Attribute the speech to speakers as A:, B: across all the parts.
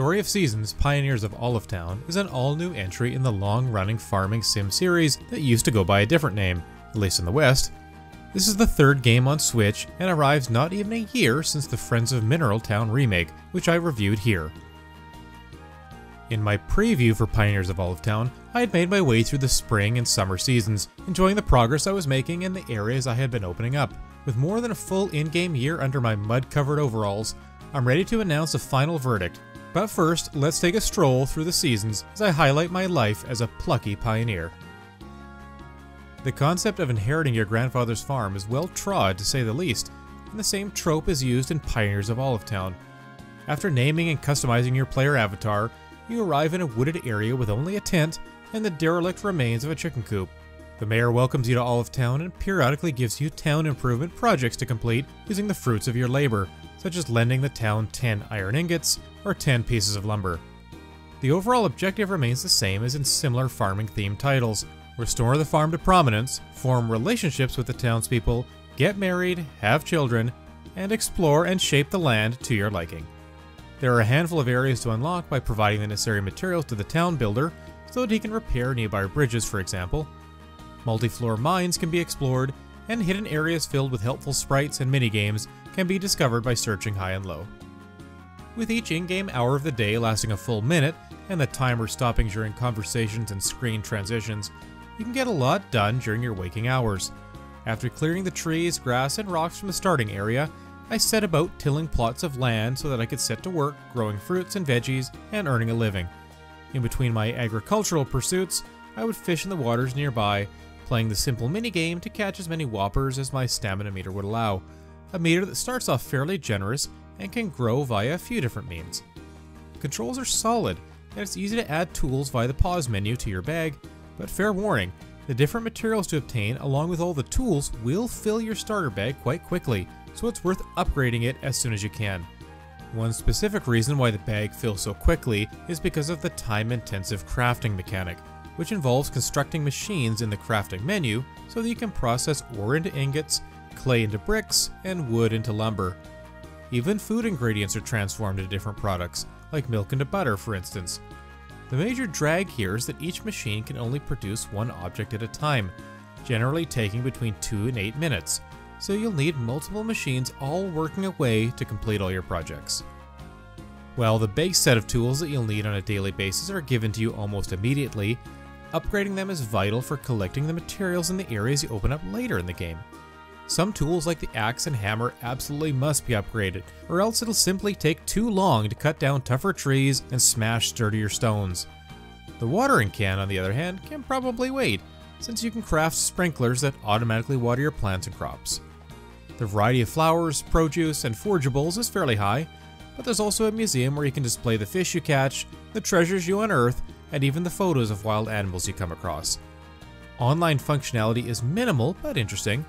A: Story of Seasons Pioneers of Olive Town is an all new entry in the long running farming sim series that used to go by a different name, at least in the West. This is the third game on Switch and arrives not even a year since the Friends of Mineral Town remake, which I reviewed here. In my preview for Pioneers of Olive Town, I had made my way through the spring and summer seasons, enjoying the progress I was making and the areas I had been opening up. With more than a full in-game year under my mud-covered overalls, I'm ready to announce a final verdict. But first, let's take a stroll through the seasons as I highlight my life as a plucky pioneer. The concept of inheriting your grandfather's farm is well trod to say the least, and the same trope is used in Pioneers of Olive Town. After naming and customizing your player avatar, you arrive in a wooded area with only a tent and the derelict remains of a chicken coop. The mayor welcomes you to all of Olive Town and periodically gives you town improvement projects to complete using the fruits of your labor, such as lending the town 10 iron ingots or 10 pieces of lumber. The overall objective remains the same as in similar farming themed titles restore the farm to prominence, form relationships with the townspeople, get married, have children, and explore and shape the land to your liking. There are a handful of areas to unlock by providing the necessary materials to the town builder so that he can repair nearby bridges, for example. Multi-floor mines can be explored, and hidden areas filled with helpful sprites and minigames can be discovered by searching high and low. With each in-game hour of the day lasting a full minute, and the timer stopping during conversations and screen transitions, you can get a lot done during your waking hours. After clearing the trees, grass, and rocks from the starting area, I set about tilling plots of land so that I could set to work growing fruits and veggies and earning a living. In between my agricultural pursuits, I would fish in the waters nearby, playing the simple minigame to catch as many whoppers as my stamina meter would allow, a meter that starts off fairly generous and can grow via a few different means. Controls are solid, and it's easy to add tools via the pause menu to your bag, but fair warning, the different materials to obtain along with all the tools will fill your starter bag quite quickly, so it's worth upgrading it as soon as you can. One specific reason why the bag fills so quickly is because of the time-intensive crafting mechanic, which involves constructing machines in the crafting menu so that you can process ore into ingots, clay into bricks, and wood into lumber. Even food ingredients are transformed into different products, like milk into butter for instance. The major drag here is that each machine can only produce one object at a time, generally taking between 2 and 8 minutes, so you'll need multiple machines all working away to complete all your projects. While the base set of tools that you'll need on a daily basis are given to you almost immediately, upgrading them is vital for collecting the materials in the areas you open up later in the game. Some tools like the axe and hammer absolutely must be upgraded, or else it'll simply take too long to cut down tougher trees and smash sturdier stones. The watering can, on the other hand, can probably wait, since you can craft sprinklers that automatically water your plants and crops. The variety of flowers, produce, and forageables is fairly high, but there's also a museum where you can display the fish you catch, the treasures you unearth, and even the photos of wild animals you come across. Online functionality is minimal but interesting.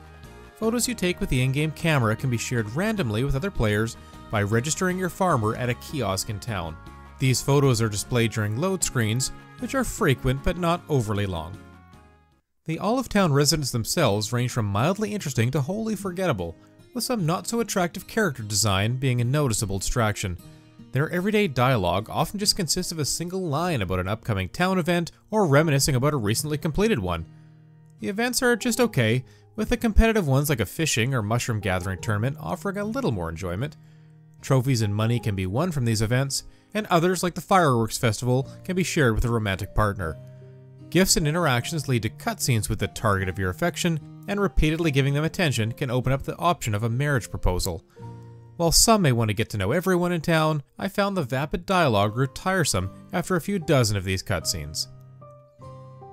A: Photos you take with the in-game camera can be shared randomly with other players by registering your farmer at a kiosk in town. These photos are displayed during load screens, which are frequent but not overly long. The Olive Town residents themselves range from mildly interesting to wholly forgettable, with some not so attractive character design being a noticeable distraction. Their everyday dialogue often just consists of a single line about an upcoming town event or reminiscing about a recently completed one. The events are just okay, with the competitive ones like a fishing or mushroom gathering tournament offering a little more enjoyment. Trophies and money can be won from these events, and others like the fireworks festival can be shared with a romantic partner. Gifts and interactions lead to cutscenes with the target of your affection, and repeatedly giving them attention can open up the option of a marriage proposal. While some may want to get to know everyone in town, I found the vapid dialogue grew tiresome after a few dozen of these cutscenes.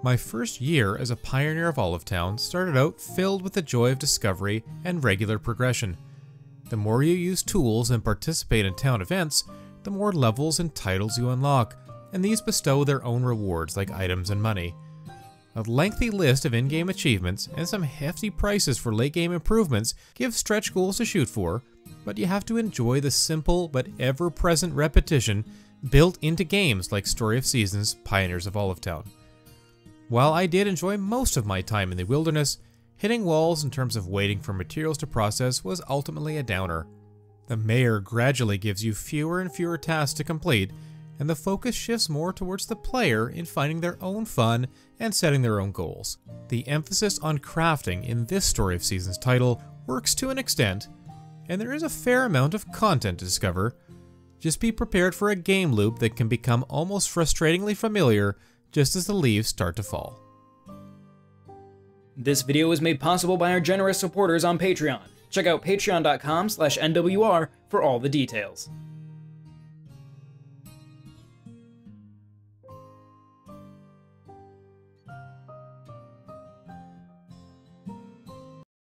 A: My first year as a pioneer of Olive Town started out filled with the joy of discovery and regular progression. The more you use tools and participate in town events, the more levels and titles you unlock, and these bestow their own rewards like items and money. A lengthy list of in-game achievements and some hefty prices for late-game improvements give stretch goals to shoot for, but you have to enjoy the simple but ever-present repetition built into games like Story of Seasons, Pioneers of Olive Town. While I did enjoy most of my time in the wilderness, hitting walls in terms of waiting for materials to process was ultimately a downer. The mayor gradually gives you fewer and fewer tasks to complete, and the focus shifts more towards the player in finding their own fun and setting their own goals. The emphasis on crafting in this Story of Seasons title works to an extent, and there is a fair amount of content to discover. Just be prepared for a game loop that can become almost frustratingly familiar just as the leaves start to fall.
B: This video was made possible by our generous supporters on Patreon. Check out patreon.com slash NWR for all the details.